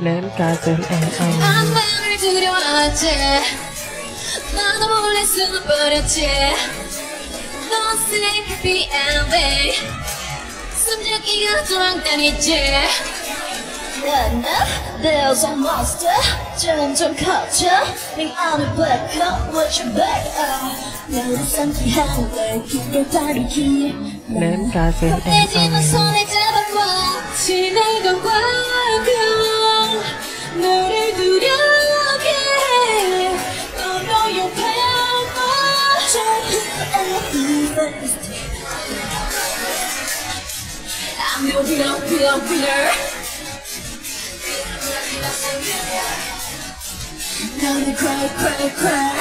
낸 가슴 앵앵 안방을 두려워하지 나도 몰래 숨어버렸지. Don't say happy ending 숨죽이가 도망다니지 난나 There's a monster 점점 커져 네 안을 black up What you back up 나를 상기한 걸 길게 다리기 낸 가슴 내지만 앵앵 손에 잡아봐 지나간 과거 너를 두렵게 해 Oh no your power I'll be first I'm your winner winner winner 너를 cry cry cry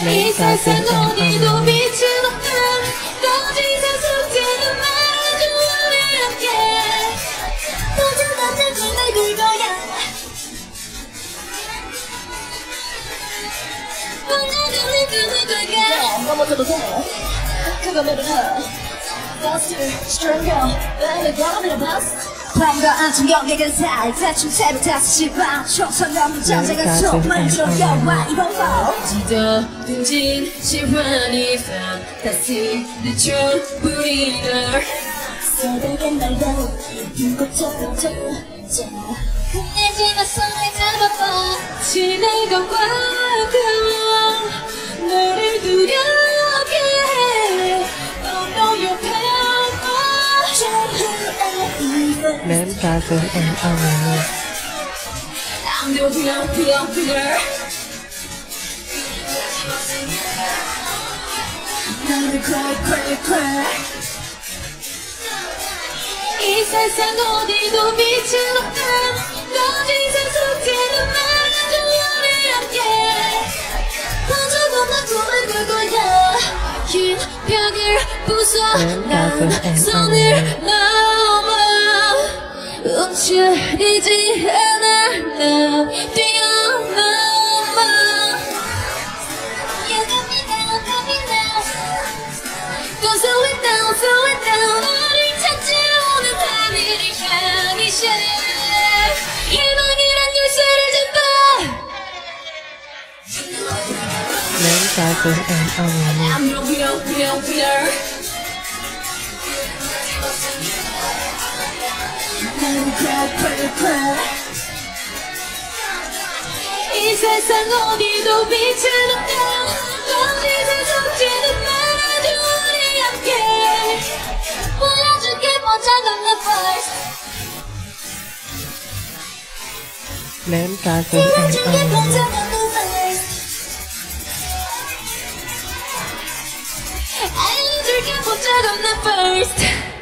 이 낸 가슴 세상 어디도 앵앵 빛은 없는 거짓의 숙제는 말아줘 우리 함께 도전 없는 꿈을 꿀 거야 꿈나는 꿈을 꿀 거야 넘어져도 돼. 그거면은 faster, stronger, better, gonna bust. 밤과 아침 경계가 사이 대충 새벽 5시 반 총선 넘는 전쟁은 정말 조여와 이번 밤 지도 둥진 시원이 판타시 내 촛불이 널 새벽에 날도 불꽃처럼 터져 내지만 손을 잡아봐. 지나간 과 낸 가슴 앵앵 I'm the winner winner winner 나를 cry cry cry 이 세상 어디도 빛은 없는 거짓의 숙제는 말아줘 우리 함께. 없는 꿈을 꿀 거야. 긴 벽을 부숴 낸난 손을 앵 찾지 오는 하늘을 향해 열쇠를 잡아 I'm your winner, winner, winner 이 세상 어디도 빛은 Lamb tartar and onion. And drinking for the first.